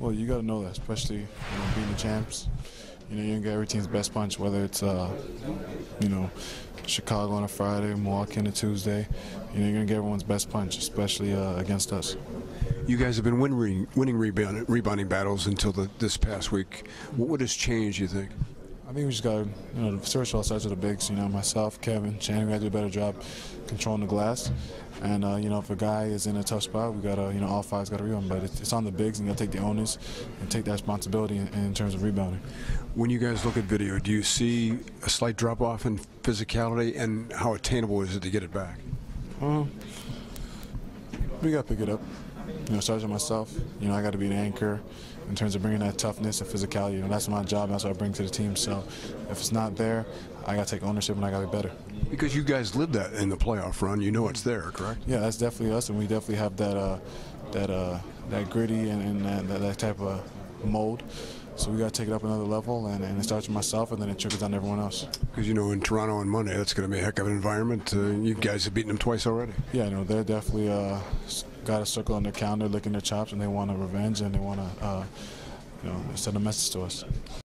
Well, you got to know that, especially you know, being the champs. You know, you're gonna get every team's best punch, whether it's uh, you know Chicago on a Friday, Milwaukee on a Tuesday. You know, you're gonna get everyone's best punch, especially uh, against us. You guys have been winning, winning rebound, rebounding battles until the, this past week. What, what has changed, you think? I think we just got to, you know, the first of all starts with the bigs. You know, myself, Kevin, Channing, we got to do a better job controlling the glass. And uh, you know, if a guy is in a tough spot, we got to, you know, all five's got to rebound. But it's, on the bigs, and got to take the onus and take that responsibility in, in terms of rebounding. When you guys look at video, do you see a slight drop off in physicality, and how attainable is it to get it back? Uh, we got to pick it up. You know, starting with myself, you know, I got to be an anchor in terms of bringing that toughness and physicality. You know, that's my job. That's what I bring to the team. So if it's not there, I got to take ownership and I got to be better. Because you guys lived that in the playoff run, you know it's there, correct? Yeah, that's definitely us, and we definitely have that uh, that uh, that gritty and, and that, that, that type of mold. So we got to take it up another level, and, and it starts with myself, and then it trickles down to everyone else. Because you know in Toronto on Monday, that's going to be a heck of an environment. Uh, you guys have beaten them twice already. Yeah, no, they're definitely uh, got a circle on their calendar, licking their chops, and they want a revenge, and they want to, uh, you know, send a message to us.